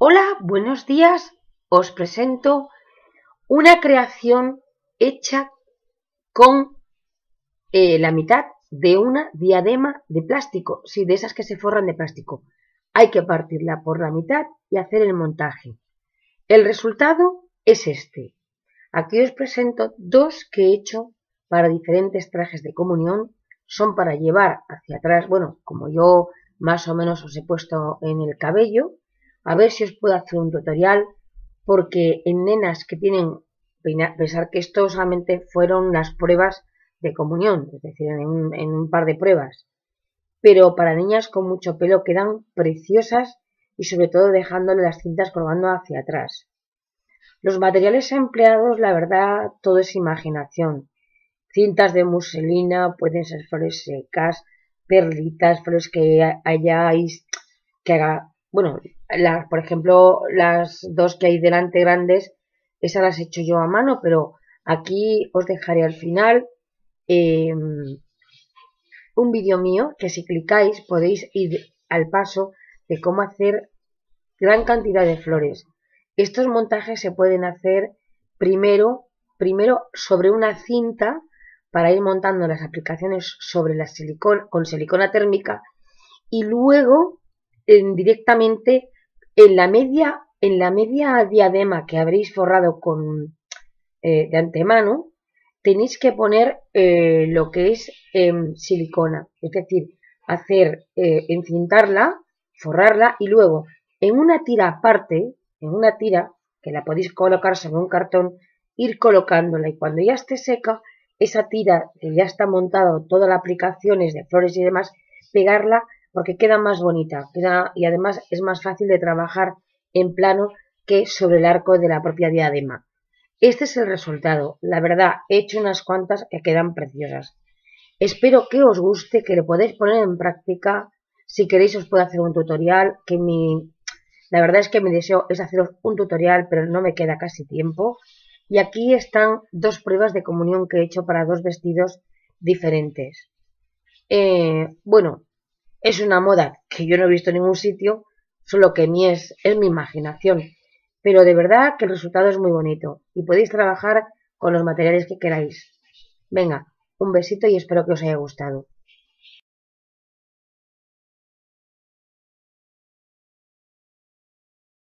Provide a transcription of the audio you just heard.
Hola, buenos días. Os presento una creación hecha con eh, la mitad de una diadema de plástico, sí, de esas que se forran de plástico. Hay que partirla por la mitad y hacer el montaje. El resultado es este. Aquí os presento dos que he hecho para diferentes trajes de comunión. Son para llevar hacia atrás, bueno, como yo más o menos os he puesto en el cabello, a ver si os puedo hacer un tutorial, porque en nenas que tienen, pensar que esto solamente fueron las pruebas de comunión, es decir, en un, par de pruebas, pero para niñas con mucho pelo quedan preciosas y sobre todo dejándole las cintas colgando hacia atrás. Los materiales empleados, la verdad, todo es imaginación. Cintas de muselina, pueden ser flores secas, perlitas, flores que hayáis, que haga bueno, por ejemplo, las dos que hay delante grandes, esas las he hecho yo a mano, pero aquí os dejaré al final em, un vídeo mío que si clicáis podéis ir al paso de cómo hacer gran cantidad de flores. Estos montajes se pueden hacer primero, primero sobre una cinta para ir montando las aplicaciones sobre la silicona, con silicona térmica y luego directamente en la media en la media diadema que habréis forrado con eh, de antemano tenéis que poner eh, lo que es em, silicona. Es decir hacer eh, encintarla forrarla y luego en una tira aparte en una tira que la podéis colocar sobre un cartón ir colocándola y cuando ya esté seca esa tira que ya está montado todas las aplicaciones de flores y demás pegarla porque queda más bonita queda, y además es más fácil de trabajar en plano que sobre el arco de la propia diadema. Este es el resultado. La verdad, he hecho unas cuantas que quedan preciosas. Espero que os guste, que lo podéis poner en práctica. Si queréis os puedo hacer un tutorial, que mi... La verdad es que mi deseo es haceros un tutorial, pero no me queda casi tiempo. Y aquí están dos pruebas de comunión que he hecho para dos vestidos diferentes. Eh, bueno, es una moda que yo no he visto en ningún sitio, solo que mi es, es mi imaginación. Pero de verdad que el resultado es muy bonito y podéis trabajar con los materiales que queráis. Venga, un besito y espero que os haya gustado.